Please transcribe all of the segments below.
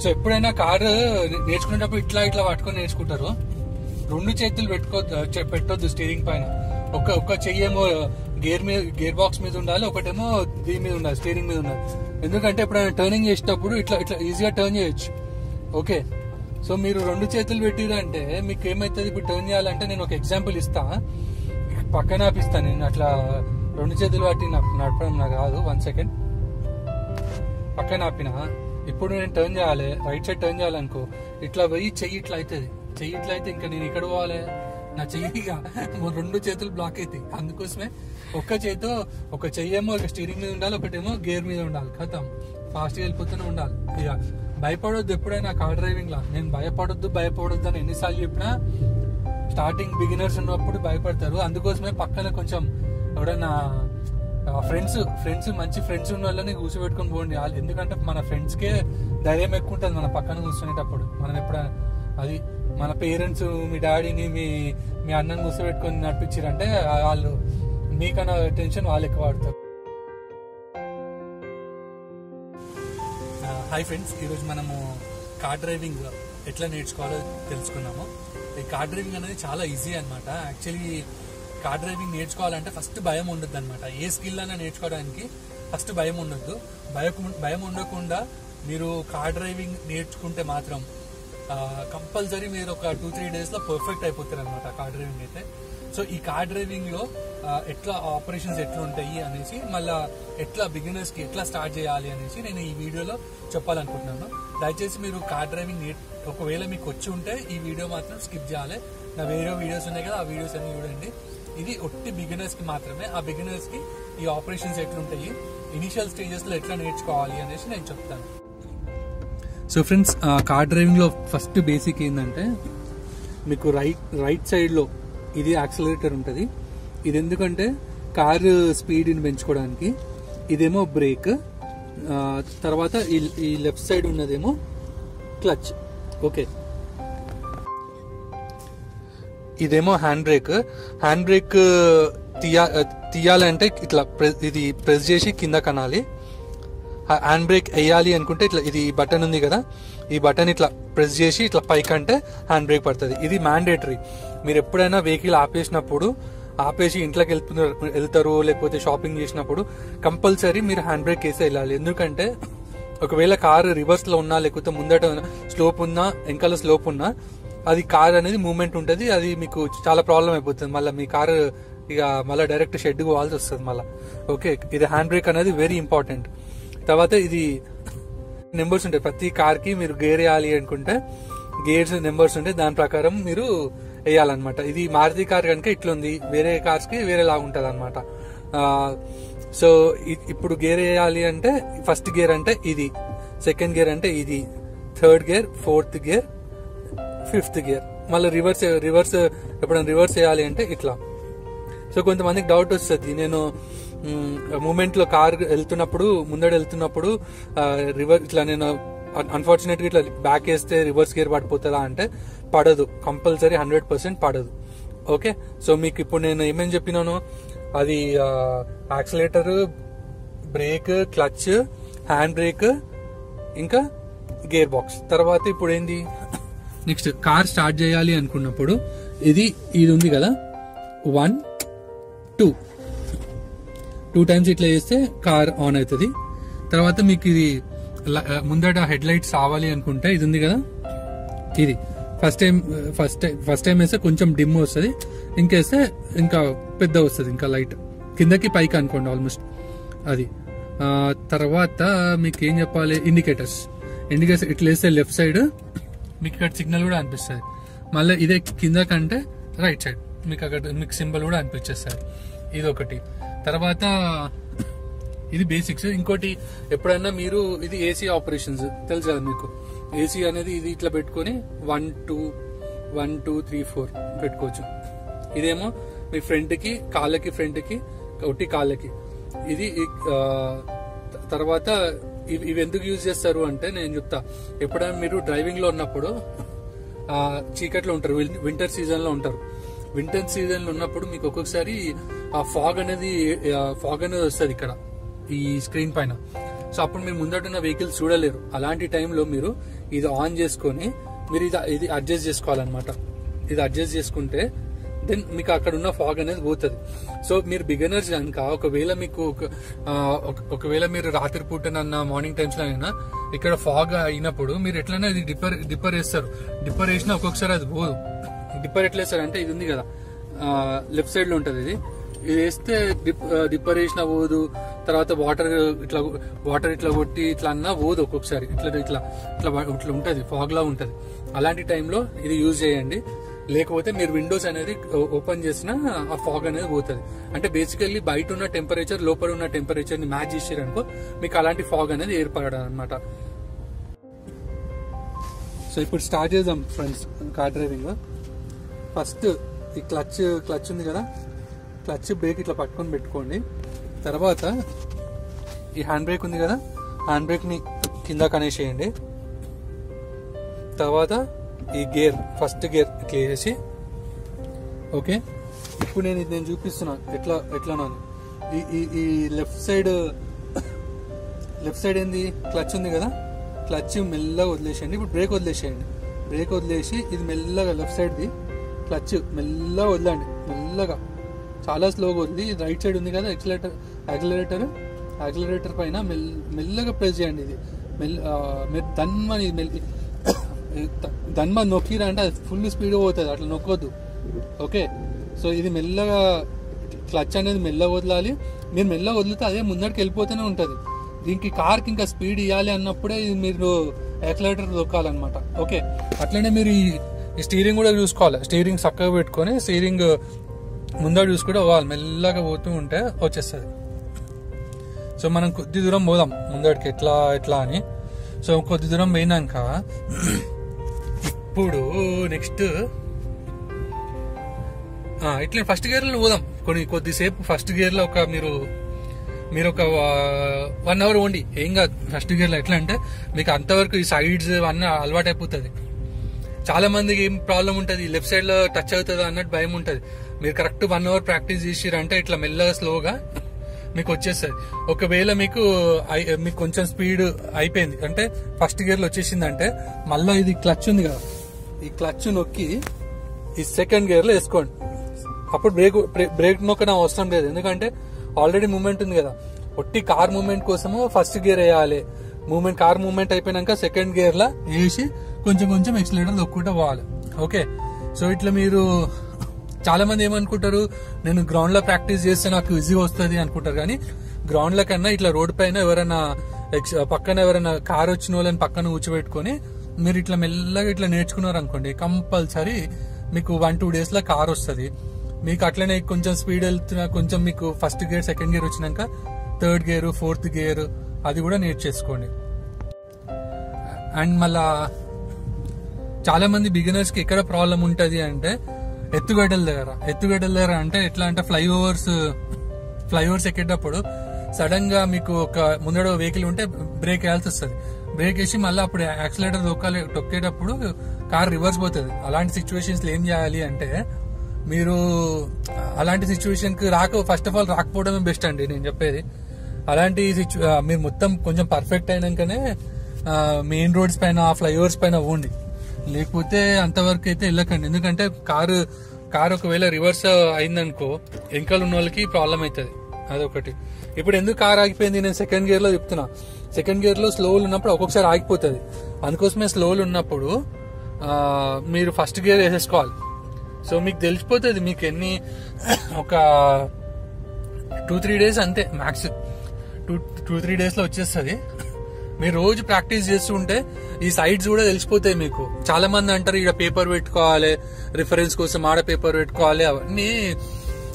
So ఎప్పుడైనా car నేర్చుకునేటప్పుడు ఇట్లా ఇట్లా పట్టుకొని నేర్చుకుంటారు. రెండు చేతులు పెట్టుకోవద్దు పెట్టొద్దు స్టీరింగ్ పైన. ఒక ఒక చెయ్యేమో గేర్ మీద గేర్ బాక్స్ మీద ఉండాలి ఒకటేమో దీని మీద ఉండాలి స్టీరింగ్ మీద ఉండాలి. ఎందుకంటే ఎప్పుడైనా టర్నింగ్ చేసేటప్పుడు ఇట్లా ఇట్లా ఈజీగా టర్న్ చేయొచ్చు. ఓకే సో మీరు రెండు చేతులు పెట్టిరంటే మీకు ఏమైతుంది ఇప్పుడు టర్న్ చేయాలంటే నేను ఒక ఎగ్జాంపుల్ ఇస్తా. పక్కన ఆపిస్తాను నేను అట్లా రెండు చేతులు పట్టి నాకు నడపడం నాకు రాదు వన్ సెకండ్ పక్కన ఆపిన? ఇప్పుడు నేను టర్న్ చేయాలి రైట్ సైడ్ టర్న్ చేయాలనుకో ఇట్లా పోయి చెయ్యి ఇట్లా అవుతుంది చెయ్యి ఇట్లా అయితే ఇంకా నేను ఇక్కడ పోవాలి. నా చెయ్యి ఇక రెండు చేతులు బ్లాక్ అవుతాయి అందుకోసమే ఒక్క చేతితో ఒక చెయ్యేమో ఒక స్టీరింగ్ మీద ఉండాలి ఒకటేమో గేర్ మీద ఉండాలి. కథం. ఫాస్ట్గా వెళ్ళిపోతూనే ఉండాలి. ఇక భయపడొద్దు ఎప్పుడైనా కార్ డ్రైవింగ్ లా. నేను భయపడొద్దు భయపడొద్దు అని ఎన్నిసార్లు చెప్పినా స్టార్టింగ్ బిగినర్స్ ఉన్నప్పుడు భయపడతారు. అందుకోసమే పక్కన కొంచెం ఎవడన్నా ఫ్రెండ్స్ ఫ్రెండ్స్ మంచి ఫ్రెండ్స్ ఉన్న వాళ్ళని కూర్చోబెట్టుకొని పోండి. వాళ్ళు- ఎందుకంటే మన ఫ్రెండ్స్కే ధైర్యం ఎక్కువ ఉంటుంది మన పక్కన కూర్చునేటప్పుడు. మనం ఎప్పుడైనా అది మన పేరెంట్స్ మీ డాడీని మీ మీ అన్నని కూర్చోబెట్టుకొని నడిపించారంటే వాళ్ళు మీకన్నా టెన్షన్ వాళ్ళు ఎక్కువ పడతారు. హాయ్ ఫ్రెండ్స్ ఈరోజు మనము కార్ డ్రైవింగ్ ఎట్లా నేర్చుకోవాలో తెలుసుకున్నాము. ఈ కార్ డ్రైవింగ్ అనేది చాలా ఈజీ అనమాట యాక్చువల్లీ కార్ డ్రైవింగ్ నేర్చుకోవాలంటే ఫస్ట్ భయం ఉండద్దు అనమాట ఏ స్కిల్ అయినా నేర్చుకోవడానికి ఫస్ట్ భయం ఉండొద్దు. భయం భయం ఉండకుండా మీరు కార్ డ్రైవింగ్ నేర్చుకుంటే మాత్రం కంపల్సరీ మీరు ఒక టూ త్రీ డేస్లో పర్ఫెక్ట్ అయిపోతారు అనమాట కార్ డ్రైవింగ్ అయితే. సో ఈ కార్ డ్రైవింగ్లో ఎట్లా ఆపరేషన్స్ ఎట్లా ఉంటాయి అనేసి మళ్ళా ఎట్లా బిగినర్స్కి ఎట్లా స్టార్ట్ చేయాలి అనేసి నేను ఈ వీడియోలో చెప్పాలనుకుంటున్నాను. దయచేసి మీరు కార్ డ్రైవింగ్ నేర్ ఒకవేళ మీకు వచ్చి ఉంటే ఈ వీడియో మాత్రం స్కిప్ చేయాలి. నా వేరే వీడియోస్ ఉన్నాయి కదా ఆ వీడియోస్ అన్ని చూడండి. ఇది ఒట్టి బిగినర్స్కి మాత్రమే ఆ బిగినర్స్కి ఈ ఆపరేషన్స్ ఎట్లుంటాయి ఇనిషియల్ స్టేజెస్లో ఎట్లా నేర్చుకోవాలి అనేసి నేను చెప్తాను. సో ఫ్రెండ్స్ కార్ డ్రైవింగ్లో ఫస్ట్ బేసిక్ ఏంటంటే మీకు రైట్ రైట్ సైడ్లో ఇది యాక్సిలరేటర్ ఉంటుంది. ఇది ఎందుకంటే కార్ స్పీడ్ని పెంచుకోవడానికి ఇదేమో బ్రేక్ తర్వాత ఈ- ఈ లెఫ్ట్ సైడ్ ఉన్నదేమో క్లచ్ ఓకే ఇదేమో హ్యాండ్ బ్రేక్ హ్యాండ్ బ్రేక్ తీయా uh, తీయాలంటే ఇట్లా ప్రెస్ ఇది ప్రెస్ చేసి కింద కనాలి. హ్యాండ్ బ్రేక్ వేయాలి అనుకుంటే ఇట్లా ఇది బటన్ ఉంది కదా ఈ బటన్ ఇట్లా ప్రెస్ చేసి ఇట్లా పైకి అంటే హ్యాండ్ బ్రేక్ పడుతుంది. ఇది మ్యాండేటరీ మీరు ఎప్పుడైనా వెహికల్ ఆపేసినప్పుడు ఆపేసి ఇంట్లోకి వెళ్తున్నారు వెళ్తారు లేకపోతే షాపింగ్ చేసినప్పుడు కంపల్సరీ మీరు హ్యాండ్ బ్రేక్ వేసి వెళ్ళాలి. ఎందుకంటే ఒకవేళ కారు రివర్స్లో ఉన్నా లేకపోతే ముందట స్లోప్ ఉన్నా వెనకాల స్లోప్ ఉన్నా అది కార్ అనేది మూవ్మెంట్ ఉంటుంది అది మీకు చాలా ప్రాబ్లం అయిపోతుంది. మళ్ళీ మీ కారు ఇక మళ్ళీ డైరెక్ట్ షెడ్ పోవాల్సి వస్తుంది మళ్ళీ. ఓకే ఇది హ్యాండ్ బ్రేక్ అనేది వెరీ ఇంపార్టెంట్ తర్వాత ఇది నెంబర్స్ ఉంటాయి. ప్రతి కార్కి మీరు గేర్ వేయాలి అనుకుంటే గేర్స్ నెంబర్స్ ఉంటాయి దాని ప్రకారం మీరు వేయాలన్నమాట. ఇది మారుతి కార్ కనుక ఇట్లుంది వేరే కార్స్కి వేరే లాగా ఉంటది అనమాట సో ఇప్పుడు గేర్ వేయాలి అంటే ఫస్ట్ గేర్ అంటే ఇది సెకండ్ గేర్ అంటే ఇది third gear fourth gear fifth gear. మళ్ళీ రివర్స్ రివర్స్ ఎప్పుడైనా రివర్స్ చేయాలి అంటే ఇట్లా. సో కొంతమందికి డౌట్ వస్తుంది. నేను మూమెంట్లో కార్ వెళ్తున్నప్పుడు ముందడ వెళ్తున్నప్పుడు రివర్ ఇట్లా నేను అన్ఫార్చునేట్గా ఇట్లా బ్యాక్ వేస్తే రివర్స్ గేర్ పడిపోతుందా అంటే పడదు. కంపల్సరీ హండ్రెడ్ పర్సెంట్ పడదు. ఓకే? సో మీకు ఇప్పుడు నేను ఏమేమి చెప్పినాను? అది accelerator brake clutch hand brake ఇంకా గేర్ బాక్స్. తర్వాత ఇప్పుడు ఏంది? నెక్స్ట్ కార్ స్టార్ట్ చేయాలి అనుకున్నప్పుడు ఇది ఇది ఉంది కదా. వన్ టూ టూ టైమ్స్ ఇట్లా చేస్తే కార్ ఆన్ అవుతుంది. తర్వాత మీకు ఇది ముందట హెడ్ లైట్స్ ఆవాలి అనుకుంటే ఇది ఉంది కదా. ఇది. First time first time first time వేస్తే కొంచెం డిమ్ వస్తుంది. ఇంకేస్తే ఇంకా పెద్ద వస్తుంది ఇంకా లైట్ కిందకి పైకి అనుకోండి ఆల్మోస్ట్ అది. తర్వాత మీకు ఏం చెప్పాలి? ఇండికేటర్స్ ఇండికేటర్స్ ఇట్లా వేస్తే లెఫ్ట్ సైడ్ మీకు ఇక్కడ సిగ్నల్ కూడా అనిపిస్తుంది. మళ్ళీ ఇదే కింద కంటే రైట్ సైడ్ మీకు అక్కడ మీకు సింబల్ కూడా అనిపించేస్తుంది. ఇది ఒకటి తర్వాత ఇది బేసిక్స్ ఇంకోటి ఎప్పుడైనా మీరు ఇది ఏసీ ఆపరేషన్స్ తెలుసు కదా మీకు? ఏసీ అనేది ఇది ఇట్లా పెట్టుకొని one two one two three four పెట్టుకోవచ్చు. ఇదేమో మీ ఫ్రంట్కి కాళ్ళకి ఫ్రంట్కి ఒకటి కాళ్ళకి. ఇది తర్వాత ఇవి ఇవి ఎందుకు యూజ్ చేస్తారు అంటే నేను చెప్తా. ఎప్పుడైనా మీరు డ్రైవింగ్లో ఉన్నప్పుడు చీకట్లో ఉంటారు వింటర్ సీజన్లో ఉంటారు. వింటర్ సీజన్లో ఉన్నప్పుడు మీకు ఒక్కొక్కసారి ఆ ఫాగ్ అనేది ఫాగ్ అనేది వస్తుంది ఇక్కడ ఈ స్క్రీన్ పైన. సో అప్పుడు మీరు ముందటున్న వెహికల్స్ చూడలేరు. అలాంటి టైంలో మీరు ఇది ఆన్ చేసుకొని మీరు ఇది ఇది అడ్జస్ట్ చేసుకోవాలన్నమాట. ఇది అడ్జస్ట్ చేసుకుంటే దెన్ మీకు అక్కడ ఉన్న ఫాగ్ అనేది పోతుంది. సో మీరు బిగినర్స్ కనుక ఒకవేళ మీకు ఒక- ఒక- ఒకవేళ మీరు రాత్రి పూటనన్నా మార్నింగ్ టైమ్స్లో అయినా ఇక్కడ ఫాగ్ అయినప్పుడు మీరు ఎట్లైనా ఇది డిప్పర్ డిప్పర్ వేస్తారు డిప్పర్ వేసినా ఒక్కొక్కసారి అది పోదు. డిప్పర్ ఎట్లా వేస్తారు అంటే ఇది ఉంది కదా లెఫ్ట్ సైడ్లో ఉంటది ఇది. ఇది వేస్తే డిప్ డిప్పర్ వేసినా పోదు తర్వాత వాటర్ ఇట్లా వాటర్ ఇట్లా కొట్టి ఇట్లా అన్నా పోదు ఒక్కొక్కసారి. ఇట్లా ఇట్లా ఇట్లా ఇట్లా ఉంటది ఫాగ్ లా ఉంటది. అలాంటి టైంలో ఇది యూజ్ చేయండి. లేకపోతే మీరు విండోస్ అనేది ఓపెన్ చేసినా ఆ ఫాగ్ అనేది పోతుంది. అంటే బేసికల్లీ బయట ఉన్న టెంపరేచర్ లోపల ఉన్న టెంపరేచర్ని మ్యాచ్ చేసారనుకో మీకు అలాంటి ఫాగ్ అనేది ఏర్పడడం అనమాట సో ఇప్పుడు స్టార్ట్ చేద్దాం ఫ్రెండ్స్ కార్ డ్రైవింగ్ ఫస్ట్ ఈ క్లచ్ క్లచ్ ఉంది కదా? క్లచ్ బ్రేక్ ఇట్లా పట్టుకొని పెట్టుకోండి. తర్వాత ఈ హ్యాండ్ బ్రేక్ ఉంది కదా? హ్యాండ్ బ్రేక్ని కింద కనేసేయండి. తర్వాత ఈ గేర్ ఫస్ట్ గేర్ ఇట్లా వేసి ఓకే? ఇప్పుడు నేను ఇది నేను చూపిస్తున్నా. ఎట్లా ఎట్లా ఈ ఈ ఈ లెఫ్ట్ సైడ్ లెఫ్ట్ సైడ్ ఏంది? క్లచ్ ఉంది కదా? క్లచ్ మెల్లగా వదిలేసేయండి. ఇప్పుడు బ్రేక్ వదిలేసేయండి. బ్రేక్ వదిలేసి ఇది మెల్లగా లెఫ్ట్ సైడ్ది. క్లచ్ మెల్లగా వదలండి. మెల్లగా. చాలా స్లోగా వదిలి. ఇది రైట్ సైడ్ ఉంది కదా? ఎక్సలేటర్ యాక్సిలరేటర్ యాక్సిలరేటర్ పైన మెల్ మెల్లగా ప్రెస్ చేయండి ఇది. మెల్ మీరు దన్మని దన్మ నొక్కిరా అంటే అది ఫుల్ స్పీడ్ పోతుంది అట్లా నొక్కొద్దు. ఓకే సో ఇది మెల్లగా క్లచ్ అనేది మెల్లగా వదలాలి. మీరు మెల్లగా వదిలితే అదే ముందడికి వెళ్ళిపోతూనే ఉంటుంది. దీనికి కార్కి ఇంకా స్పీడ్ ఇవ్వాలి అన్నప్పుడే ఇది మీరు యాక్సిలేటర్ దొక్కాలన్నమాట ఓకే అట్లనే మీరు ఈ ఈ స్టీరింగ్ కూడా చూసుకోవాలి. స్టీరింగ్ చక్కగా పెట్టుకొని స్టీరింగ్ ముందర చూసుకుంటే పోవాలి మెల్లగా పోతూ ఉంటే వచ్చేస్తుంది. సో మనం కొద్ది దూరం పోదాం. ముందడికి ఎట్లా ఎట్లా అని. సో కొద్ది దూరం పోయినాక ఇప్పుడు నెక్స్ట్. ఇట్లా ఫస్ట్ గేర్లో పోదాం. కొన్ని కొద్దిసేపు ఫస్ట్ గేర్లో ఒక మీరు మీరు ఒక వన్ అవర్ ఓండి ఏం కాదు ఫస్ట్ గేర్లో ఎట్లా అంటే మీకు అంతవరకు ఈ సైడ్స్ అన్నీ అలవాటు అయిపోతుంది చాలా మందికి ఏం ప్రాబ్లం ఉంటుంది లెఫ్ట్ సైడ్లో టచ్ అవుతుంది అన్నట్టు భయం ఉంటుంది. మీరు కరెక్ట్ వన్ అవర్ ప్రాక్టీస్ చేసిరంటే ఇట్లా మెల్లగా స్లోగా మీకు వచ్చేస్తుంది. ఒకవేళ మీకు మీకు కొంచెం స్పీడ్ అయిపోయింది అంటే ఫస్ట్ గేర్లో వచ్చేసింది వచ్చేసిందంటే మళ్ళీ ఇది క్లచ్ ఉంది కదా. ఈ క్లచ్ నొక్కి ఈ సెకండ్ గేర్లో వేసుకోండి. అప్పుడు బ్రేక్ బ్రేక్ నొక్కడం అవసరం లేదు. ఎందుకంటే ఆల్రెడీ మూమెంట్ ఉంది కదా. ఒట్టి కార్ మూమెంట్ కోసము ఫస్ట్ గేర్ వేయాలి. మూమెంట్ కార్ మూమెంట్ అయిపోయినాక సెకండ్ గేర్ లా వేసి కొంచెం కొంచెం ఎక్సిలేటర్ నొక్కుంటే పోవాలి. ఓకే? సో ఇట్లా మీరు చాలా మంది ఏమనుకుంటారు? నేను గ్రౌండ్లో ప్రాక్టీస్ చేస్తే నాకు ఈజీ వస్తుంది అనుకుంటారు. కానీ గ్రౌండ్లో కన్నా ఇట్లా రోడ్ పైన ఎవరైనా పక్కన ఎవరైనా కార్ వచ్చిన వాళ్ళని పక్కన కూర్చోబెట్టుకొని మీరు ఇట్లా మెల్లగా ఇట్లా నేర్చుకున్నారు అనుకోండి కంపల్సరీ మీకు వన్ టూ డేస్లో కార్ వస్తుంది. మీకు అట్లనే కొంచెం స్పీడ్ వెళ్తున్నా కొంచెం మీకు ఫస్ట్ గేర్ సెకండ్ గేర్ వచ్చినాక థర్డ్ గేర్ ఫోర్త్ గేర్ అది కూడా నేర్చేసుకోండి అండ్ మళ్ళా చాలా మంది బిగినర్స్కి ఎక్కడ ప్రాబ్లం ఉంటుంది అంటే ఎత్తుగడ్డల దగ్గర. ఎత్తుగడ్డల దగ్గర అంటే ఎట్లా అంటే ఫ్లైఓవర్స్ ఫ్లైఓవర్స్ ఎక్కేటప్పుడు సడన్గా మీకు ఒక ముందడ వెహికల్ ఉంటే బ్రేక్ వేయాల్సి వస్తుంది. బ్రేక్ వేసి మళ్ళీ అప్పుడు యాక్సిలేటర్ తొక్కాలి తొక్కేటప్పుడు కార్ రివర్స్ పోతుంది. అలాంటి సిచ్యువేషన్స్ ఏం చేయాలి అంటే మీరు అలాంటి సిచ్యువేషన్కి రాక ఫస్ట్ ఆఫ్ ఆల్ రాకపోవడమే బెస్ట్ అండి నేను చెప్పేది. అలాంటి సిచ్యు మీరు మొత్తం కొంచెం పర్ఫెక్ట్ అయినాకనే మెయిన్ రోడ్స్ పైన ఫ్లైఓవర్స్ పైన పోండి. లేకపోతే అంతవరకు అయితే వెళ్ళకండి. ఎందుకంటే కారు కారు ఒకవేళ రివర్స్ అయిందనుకో వెనకాల ఉన్న వాళ్ళకి ప్రాబ్లం అవుతుంది. అదొకటి. ఇప్పుడు ఎందుకు కార్ ఆగిపోయింది? నేను సెకండ్ గేర్లో చెప్తున్నా. సెకండ్ గేర్లో స్లోలు ఉన్నప్పుడు ఒక్కొక్కసారి ఆగిపోతుంది. అందుకోసమే స్లోలు ఉన్నప్పుడు మీరు ఫస్ట్ గేర్ వేసేసుకోవాలి. సో మీకు తెలిసిపోతుంది మీకు ఎన్ని ఒక టూ త్రీ డేస్ అంతే మ్యాక్స్ టూ టూ త్రీ డేస్లో వచ్చేస్తుంది. మీరు రోజు ప్రాక్టీస్ చేస్తుంటే ఈ సైడ్స్ కూడా తెలిసిపోతాయి మీకు. చాలా మంది అంటారు ఇక్కడ పేపర్ పెట్టుకోవాలి రిఫరెన్స్ కోసం ఆడ పేపర్ పెట్టుకోవాలి. అవన్నీ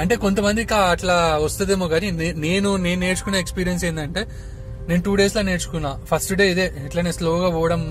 అంటే కొంతమందికి అట్లా వస్తుందేమో కానీ నేను నేను నేర్చుకున్న ఎక్స్పీరియన్స్ ఏంటంటే నేను టూ డేస్లో నేర్చుకున్నా. ఫస్ట్ డే ఇదే ఇట్లనే స్లోగా పోవడం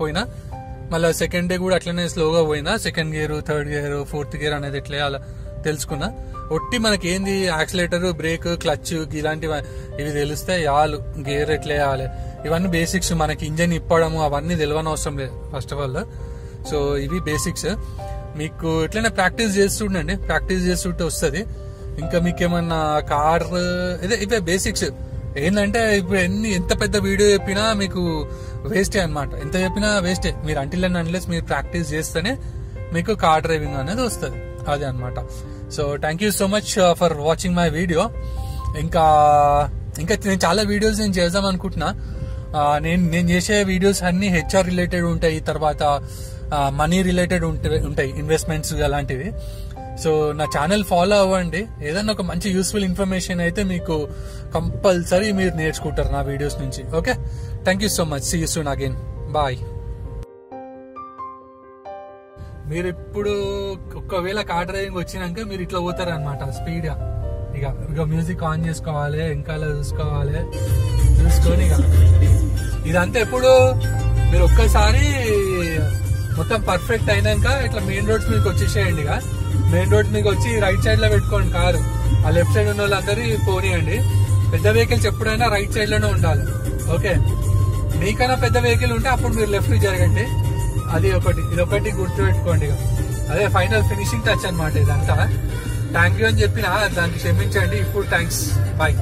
పోయినా మళ్ళీ సెకండ్ డే కూడా అట్లనే స్లోగా పోయినా second gear third gear fourth gear అనేది ఎట్లా అలా తెలుసుకున్నా. ఒట్టి మనకి ఏంది యాక్సిలేటర్ బ్రేక్ క్లచ్ ఇలాంటివి ఇవి తెలిస్తే యాలు గేర్ ఎట్లా వేయాలి ఇవన్నీ బేసిక్స్ మనకి ఇంజన్ ఇప్పడము అవన్నీ తెలియని అవసరం లేదు ఫస్ట్ ఆఫ్ ఆల్ సో ఇవి బేసిక్స్ మీకు ఎట్లయినా ప్రాక్టీస్ చేస్తుండండి ప్రాక్టీస్ చేస్తుంటే వస్తుంది. ఇంకా మీకు ఏమన్నా కార్ ఇదే ఇవే బేసిక్స్. ఏంటంటే ఇప్పుడు ఎన్ని ఎంత పెద్ద వీడియో చెప్పినా మీకు వేస్టే అన్నమాట. ఎంత చెప్పినా వేస్టే. మీరు అంటిల్ అండ్ అన్లెస్ మీరు ప్రాక్టీస్ చేస్తేనే మీకు కార్ డ్రైవింగ్ అనేది వస్తుంది. అదే అన్నమాట. So thank you so much for watching my video ఇంకా ఇంకా నేను చాలా వీడియోస్ నేను చేద్దాం అనుకుంటున్నా. Uh, నేను నేను చేసే వీడియోస్ అన్ని హెచ్ఆర్ రిలేటెడ్ ఉంటాయి. తర్వాత మనీ రిలేటెడ్ ఉంటాయి ఇన్వెస్ట్మెంట్స్ అలాంటివి. సో నా ఛానల్ ఫాలో అవ్వండి. ఏదన్నా ఒక మంచి యూస్ఫుల్ ఇన్ఫర్మేషన్ అయితే మీకు కంపల్సరీ మీరు నేర్చుకుంటారు నా వీడియోస్ నుంచి. Okay thank you so much see you soon again bye మీరు ఇప్పుడు ఒకవేళ కార్ డ్రైవింగ్ వచ్చినాక మీరు ఇట్లా పోతారు అనమాట స్పీడ్ ఇక ఇక మ్యూజిక్ ఆన్ చేసుకోవాలి ఇంకా చూసుకోవాలి చూసుకొని ఇక. ఇదంతా ఎప్పుడు? మీరు ఒక్కసారి మొత్తం పర్ఫెక్ట్ అయినాక ఇట్లా మెయిన్ రోడ్స్ మీకు వచ్చేసేయండి ఇక. మెయిన్ రోడ్స్ మీకు వచ్చి రైట్ సైడ్లో పెట్టుకోండి కారు. ఆ లెఫ్ట్ సైడ్ ఉన్న వాళ్ళందరూ పోనీయండి. పెద్ద వెహికల్స్ ఎప్పుడైనా రైట్ సైడ్లోనే ఉండాలి. ఓకే మీకైనా పెద్ద వెహికల్ ఉంటే అప్పుడు మీరు లెఫ్ట్ జరగండి. అది ఒకటి. ఇది ఒకటి గుర్తుపెట్టుకోండి ఇక. అదే ఫైనల్ ఫినిషింగ్ టచ్ అనమాట ఇదంతా. థ్యాంక్ యూ అని చెప్పిన దానికి క్షమించండి. ఇప్పుడు థ్యాంక్స్ బాయ్